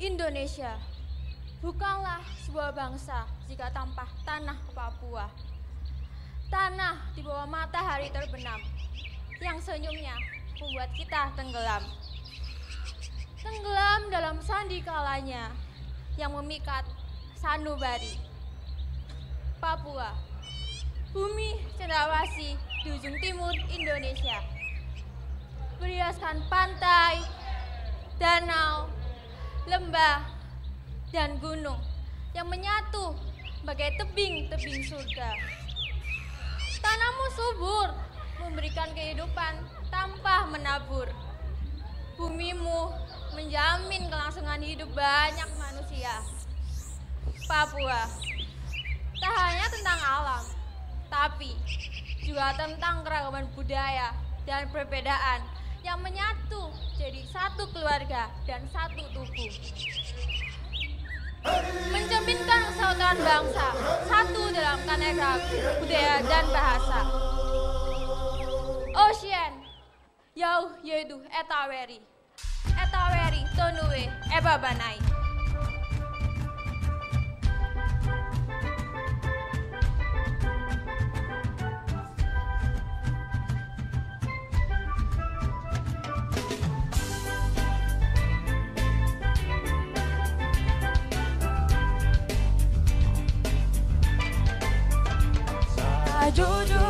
Indonesia bukanlah sebuah bangsa jika tanpa tanah Papua. Tanah di bawah matahari terbenam yang senyumnya membuat kita tenggelam. Tenggelam dalam sandi kalanya yang memikat sanubari. Papua, bumi cendrawasih di ujung timur Indonesia. Beriaskan pantai, danau, lembah, dan gunung yang menyatu bagai tebing-tebing surga. Tanahmu subur, memberikan kehidupan tanpa menabur. Bumimu menjamin kelangsungan hidup banyak manusia. Papua, tak hanya tentang alam, tapi juga tentang keragaman budaya dan perbedaan yang menyatu jadi satu keluarga dan satu tubuh. Mencerminkan kesatuan bangsa, satu dalam kaneka budaya dan bahasa. Ocean, yau yaitu etaweri. Etaweri tonue ebabanai. Jojo,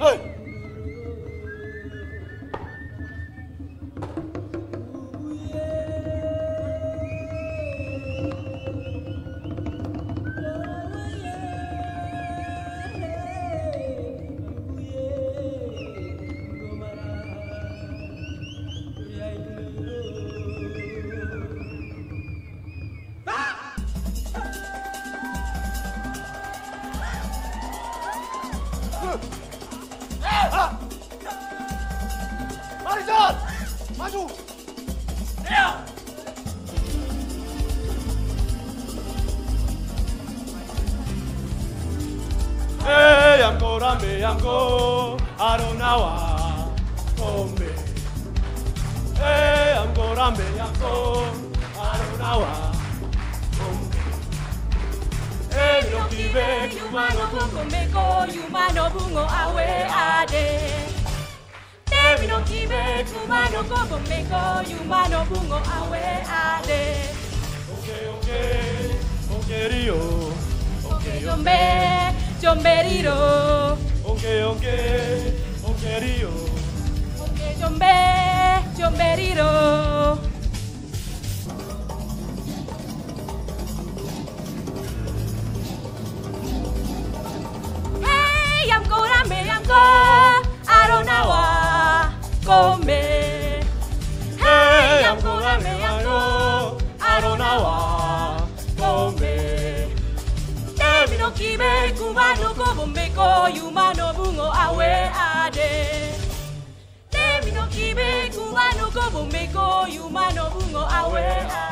아. 마주! 때려! 에 양고라메 양고 아로나와 봄메 에 양고라메 양고 아로나와 El no vive, humano bungo meco, humano bungo awe ade. Termino kime tumano kobo meko Yumano bungo awe ale Oke oke Oke rio. Okay, jombe Jombe Rio. Okay, okay, okay, rio. Okay, jombe Jombe riro. 봄에 해양보라 메아로 아로나와 봄에 때비노 기베 구마노 고봄베 고유마노 붕어 아웨 아데 때비노 기베 구마노 고봄베 고유마노 붕어 아웨 아데